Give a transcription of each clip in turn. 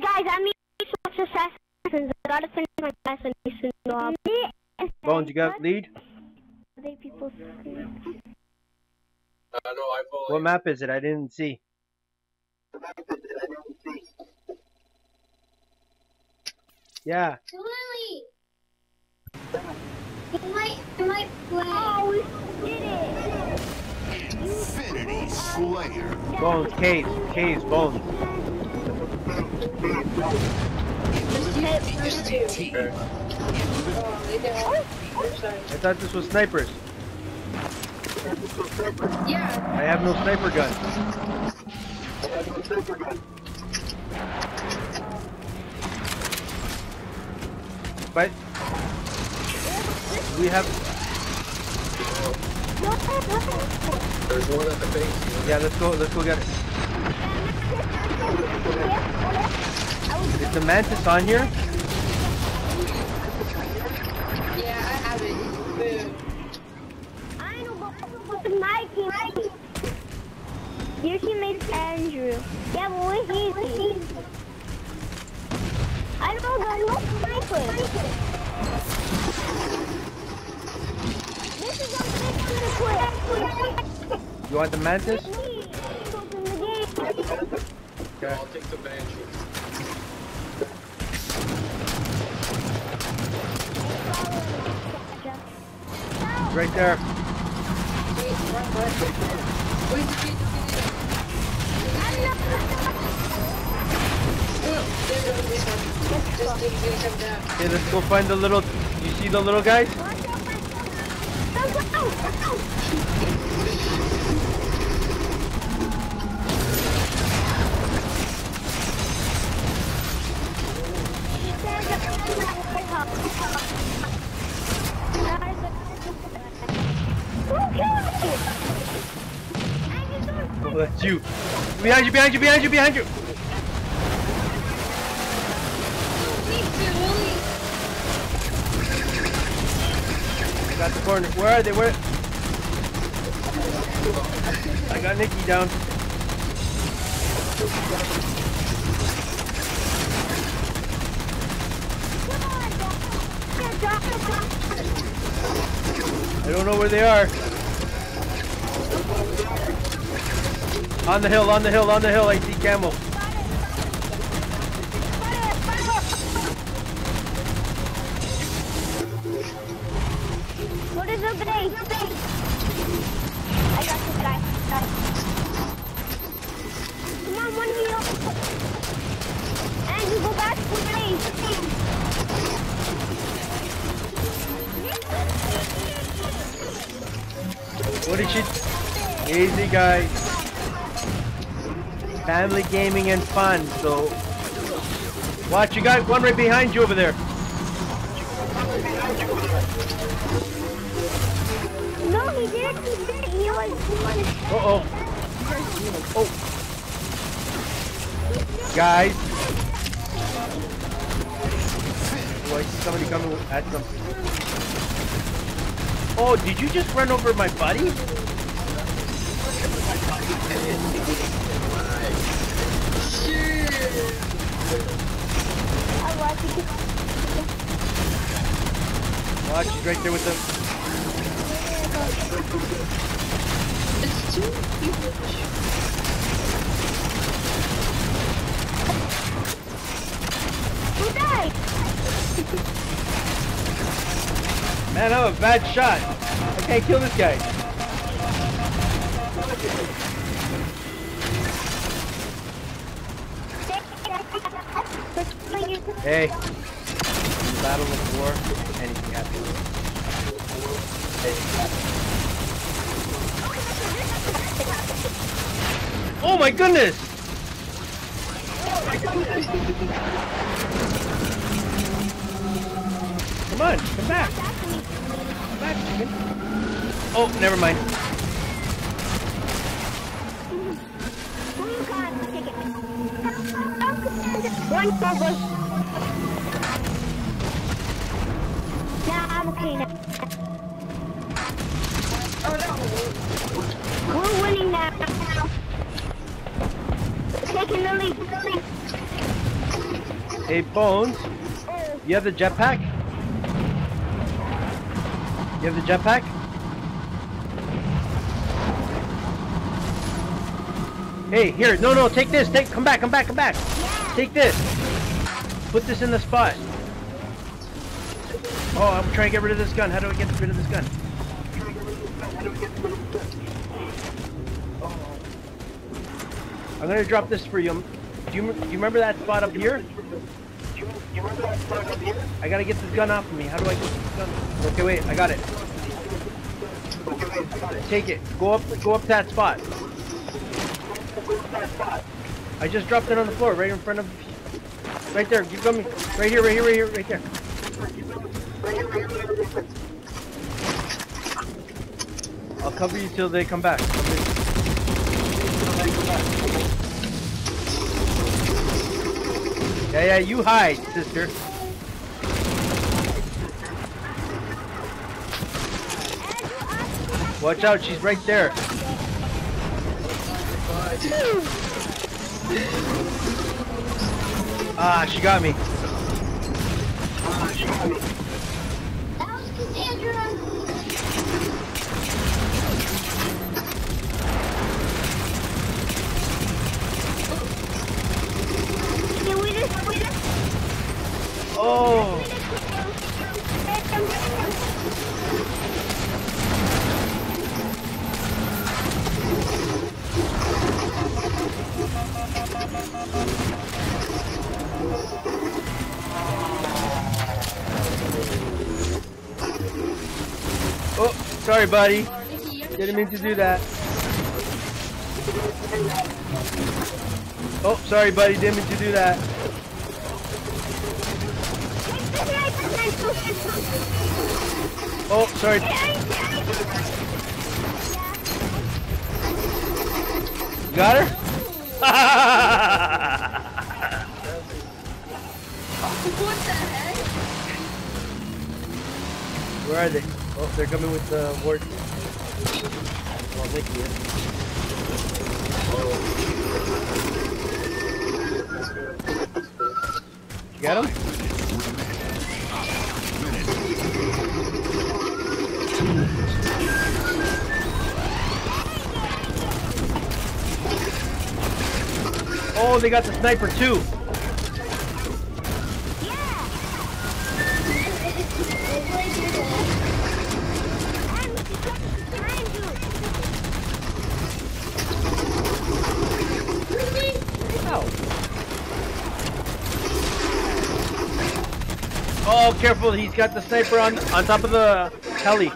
guys, I mean assassins. I gotta finish my assassination job. Bones, you got lead? Other people's. Uh, no, I follow What map is it? I didn't see. Yeah. Lily! You might, you might play. Oh, we did it! Infinity Slayer. Bones, caves, caves, bones. Team. I thought this was snipers. Yeah, I have no sniper gun. But we have There's one at the base. yeah, let's go let's go get it. Is the mantis on here? yeah, I have it. Boom. I know, but team. Your teammate's Andrew. Yeah, but where's he? I don't know, there's no sniper. This is a big. You want the mantis? Okay. I'll take the banshee. Right there. Wait, run, run. Wait, wait, wait. Oh, there goes this one. Just didn't really come down. Okay, let's go find the little you see the little guys? That's you. Behind you, behind you, behind you, behind you. I got the corner. Where are they? Where? I got Nikki down. I don't know where they are. On the hill, on the hill, on the hill. I see camel. What is up, base? I got this guy. Come on, one heal. And you go back to base. What did she? Easy, guys. Family gaming and fun. So, watch. You got one right behind you over there. No, he didn't. He didn't. He was. He was. Uh oh. Oh. Guys. Oh, I see somebody coming at them. Oh, did you just run over my buddy? I was. Watch, he's right there with them. It's two people. Who died? Man, I'm a bad shot. I can't kill this guy. Hey. In the battle of war, anything happens. Oh my goodness! Come on, come back. Come back, chicken. Oh, never mind. Run forward. Oh We're winning now. Taking the lead. Hey, Bones, you have the jetpack? You have the jetpack? Hey, here, no, no, take this, take, come back, come back, come back. Take this. Put this in the spot. Oh, I'm trying to get rid of this gun. How do I get rid of this gun? I'm gonna drop this for you. Do you, do you remember that spot up here? I gotta get this gun off of me. How do I get this gun? Okay, wait, I got it. Take it. Go up, go up that spot. I just dropped it on the floor, right in front of, right there. You coming? Right here, right here, right here, right there. I'll cover you till they come back. Yeah, yeah, you hide, sister. Watch out, she's right there. Ah, she got me. That sorry, buddy. Didn't mean to do that. Oh, sorry, buddy. Didn't mean to do that. Oh, sorry. You got her? What the heck? Where are they? Oh, they're coming with the uh, ward. Well, Nicky is. You got him? Oh, they got the sniper too. Ow. Oh, careful! He's got the sniper on on top of the heli.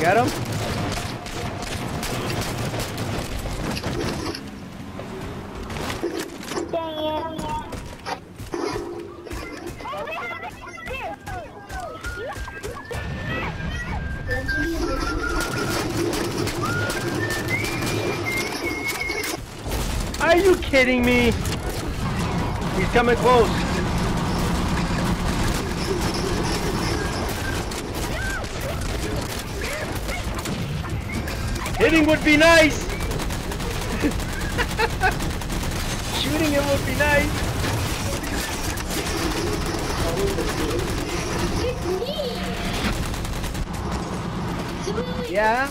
Got him? Are you kidding me? He's coming close. Hitting would be nice. Shooting him would be nice. Yeah.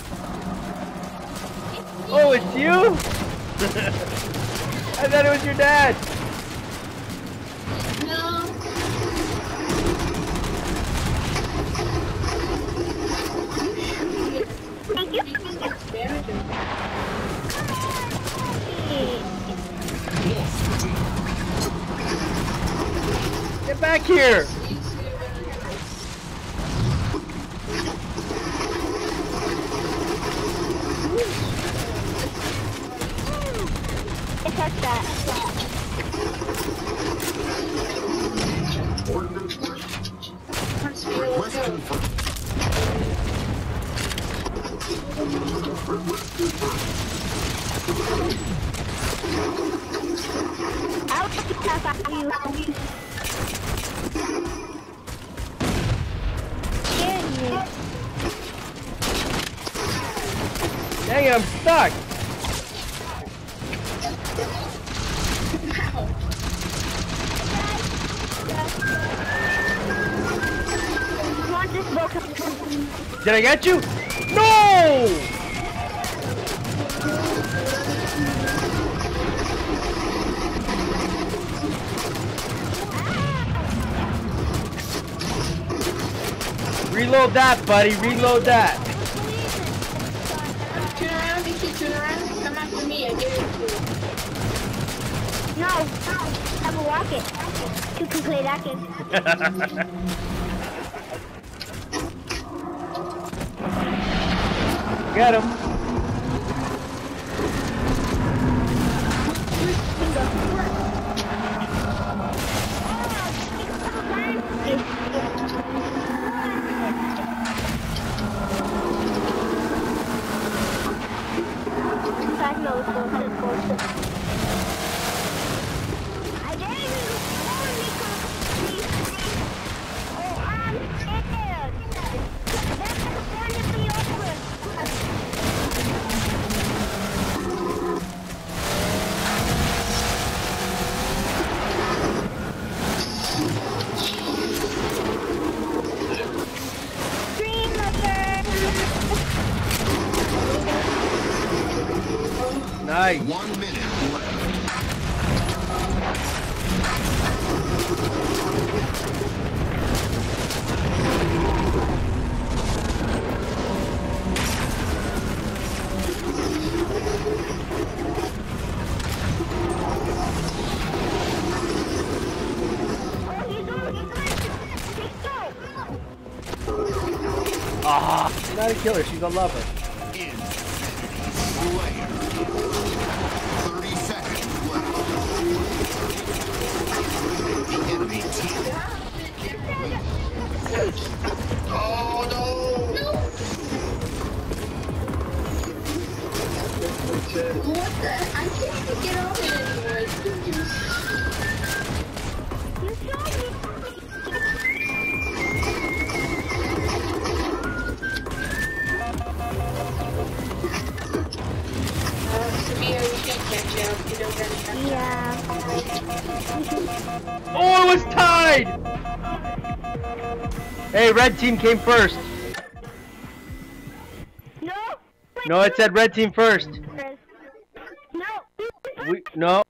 Oh, it's you? I thought it was your dad. No. Get back here. Touch that. Dang I'm stuck. Did I get you? No! Reload that, buddy. Reload that. Turn around, you keep turn around. Come after me, I give it to you. No, no, I have a rocket. You can play that game. Get him. Five no, it's going to it's going to- I dare you to warn me, please. Oh, I'm scared. There's one in the open. Nice. One minute left. Ah, she's not a killer. She's a lover. Oh! What the? I can't get over it Hey, red team came first. No. No, it said red team first. No. We, no.